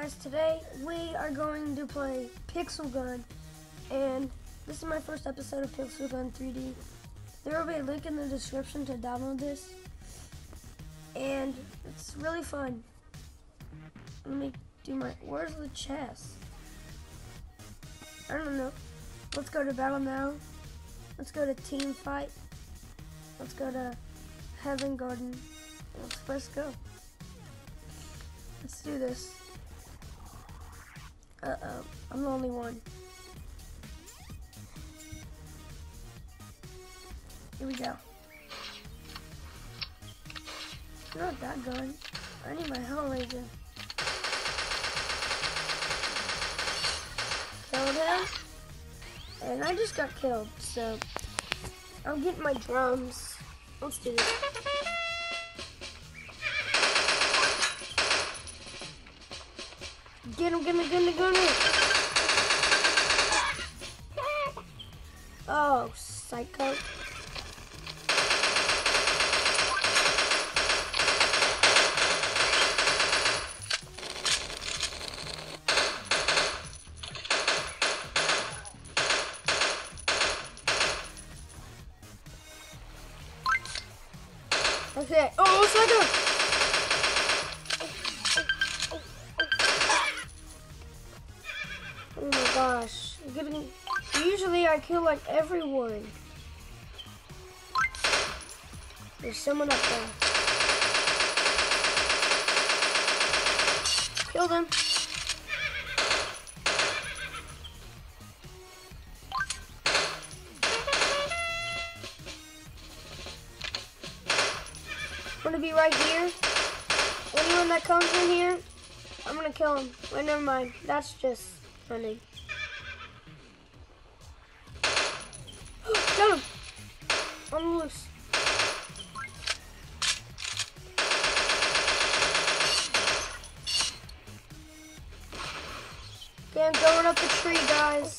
guys, today we are going to play Pixel Gun and this is my first episode of Pixel Gun 3D. There will be a link in the description to download this and it's really fun. Let me do my, where's the chest? I don't know. Let's go to battle now. Let's go to team fight. Let's go to Heaven Garden. Let's first go. Let's do this. Uh-oh, I'm the only one. Here we go. Not that gun. I need my Hellraiser. Killed him. And I just got killed, so I'm getting my drums. Let's do this. Get him, get him, get him, get him. Oh, psycho. Okay. Oh, psycho. Like everyone. There's someone up there. Kill them. I'm gonna be right here. Anyone that comes in here, I'm gonna kill him. Wait, never mind. That's just funny. I'm loose. Okay, I'm going up the tree, guys.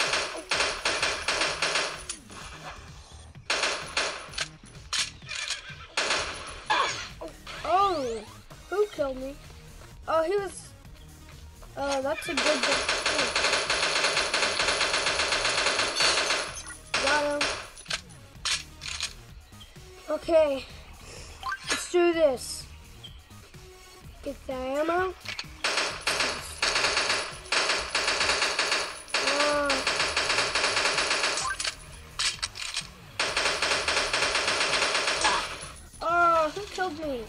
Oh, who killed me? Oh, he was. Oh, that's a good. Got him. Okay, let's do this. Get the ammo. Oh. Oh, who killed me?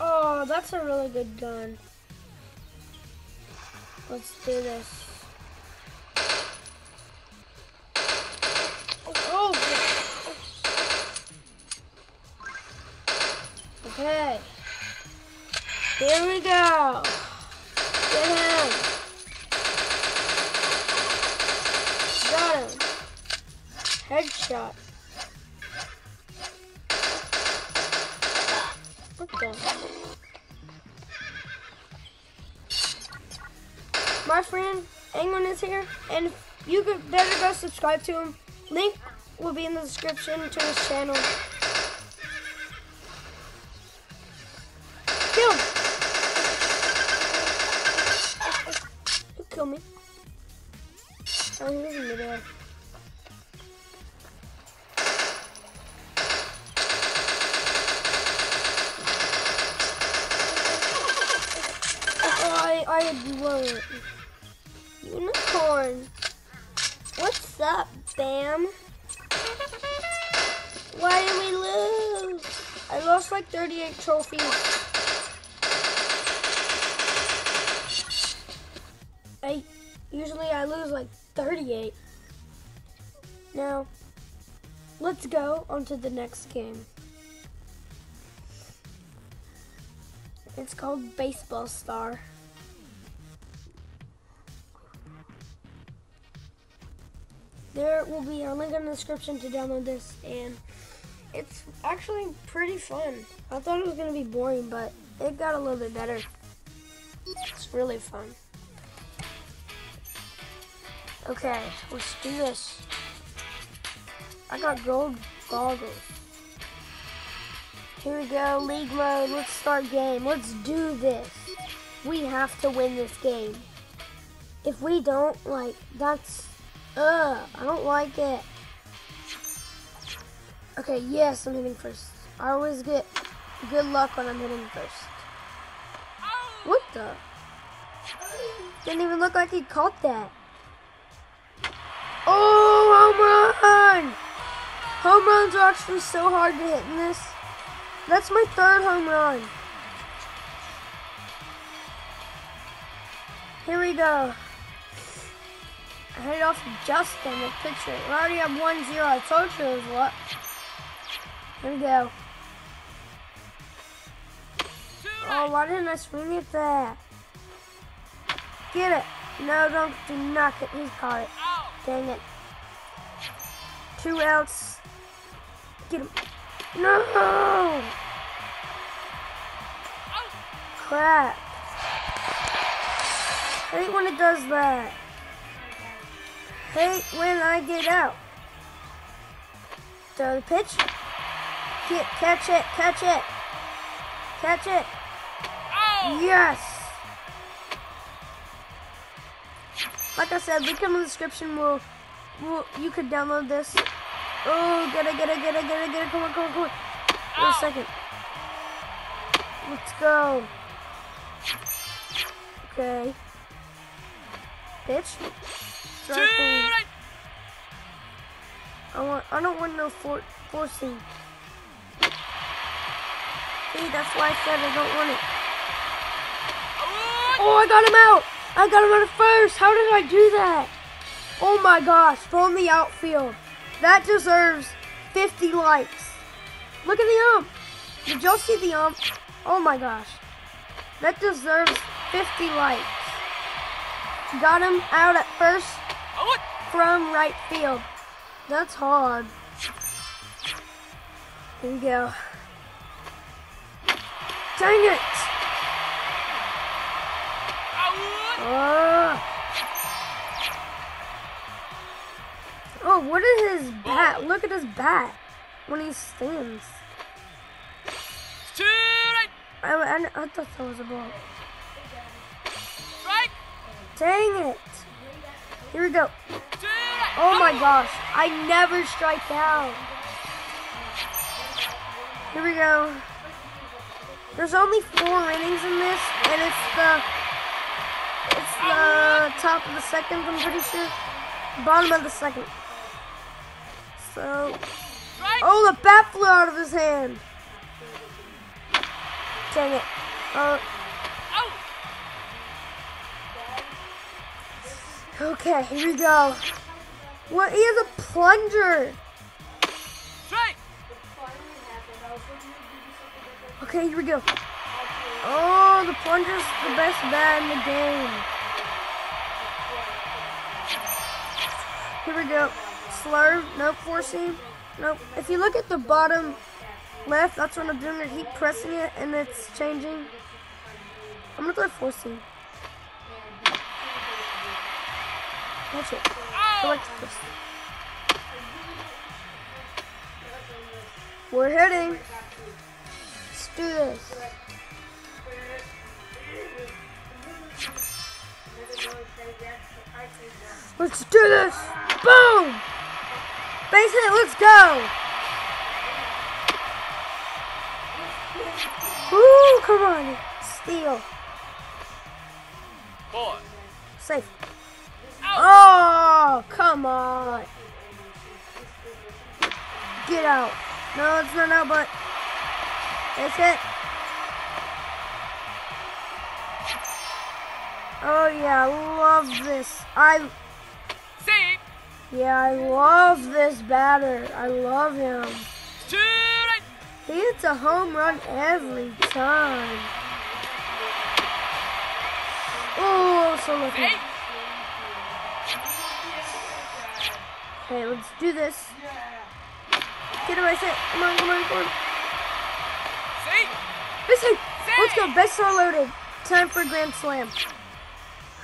Oh, that's a really good gun. Let's do this. Here we go. Get him. Got him. Headshot. The? My friend Angwin is here, and you could better go subscribe to him. Link will be in the description to his channel. Killed me? Oh, he was in I, I won't. Unicorn. What's up, Bam? Why did we lose? I lost like 38 trophies. I lose like 38. Now, let's go on to the next game. It's called Baseball Star. There will be a link in the description to download this, and it's actually pretty fun. I thought it was going to be boring, but it got a little bit better. It's really fun. Okay, let's do this. I got gold goggles. Here we go, league mode. Let's start game. Let's do this. we have to win this game. If we don't, like, that's, ugh, I don't like it. Okay, yes, I'm hitting first. I always get good luck when I'm hitting first. What the? Didn't even look like he caught that. Oh, home run! Home runs are actually so hard to hit in this. That's my third home run. Here we go. I hit it off Justin, the pitcher. We already have 1-0. I told you it was what. Here we go. Oh, why didn't I swing at that? Get it. No, don't do not get. He's caught it. Dang it. Two outs. Get him. No! Crap. I hate when it does that. Hate when I get out. Throw the pitch. Get, catch it, catch it. Catch it. Oh! Yes! Like I said, link in the description will, will you could download this. Oh, get it, get it, get it, get it, get it. Come on, come on, come on. Wait a second. Let's go. Okay. Pitch. Striking. I want. I don't want no for, four-seam. See, that's why I said I don't want it. Oh, I got him out. I got him of first. How did I do that? Oh my gosh, from the outfield. That deserves 50 likes. Look at the ump. Did y'all see the ump? Oh my gosh. That deserves 50 likes. Got him out at first from right field. That's hard. Here we go. Dang it! Uh. Oh, what is his bat? Look at his bat when he stands. I, I, I thought that was a ball. Strike. Dang it. Here we go. Oh my gosh. I never strike out. Here we go. There's only four innings in this, and it's the the top of the second, I'm pretty sure. Bottom of the second. So Oh the bat flew out of his hand. Dang it. Uh Okay, here we go. What he has a plunger. Okay, here we go. Oh, the plunger's the best bat in the game. Here we go. Slurve, nope, four-seam. Nope. If you look at the bottom left, that's what I'm doing. I keep pressing it and it's changing. I'm gonna throw four-seam. Watch it. Go like. We're hitting. Let's do this. Let's do this! Boom! Base hit, let's go! Ooh, come on. Steal. Four. Safe. Oh, come on. Get out. No, it's not out, but it's it. Oh yeah, I love this. I See? yeah, I love this batter. I love him. He hits a home run every time. Oh, so lucky. Okay, let's do this. Get away, sit. Come on, come on, come on. Hit. Let's go. Base are loaded. Time for a grand slam.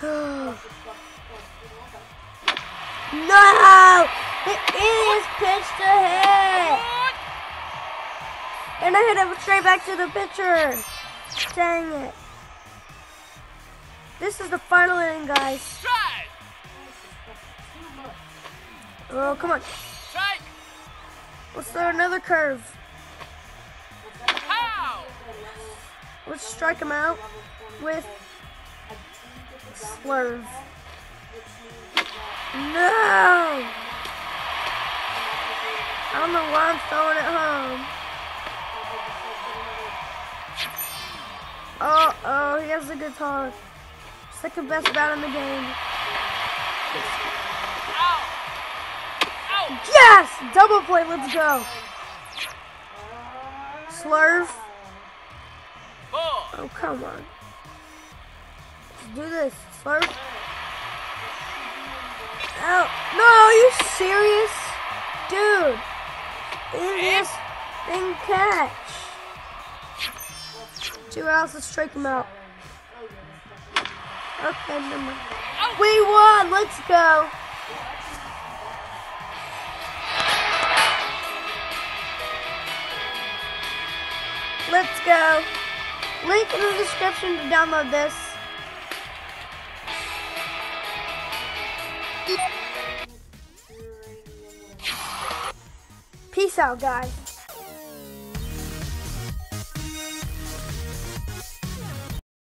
No! It is pitched a hit. And I hit it straight back to the pitcher. Dang it. This is the final inning, guys. Oh, come on. Strike! Let's throw another curve. Let's strike him out with Slurve. No! I don't know why I'm throwing it home. Oh, oh, he has a guitar. Second best bat in the game. Yes! Double play, let's go. Slurve. Oh, come on. Do this. first. Oh, no, are you serious? Dude. Easiest thing catch. Two outs, let's strike him out. Okay. We won, let's go. Let's go. Link in the description to download this. Out, guys.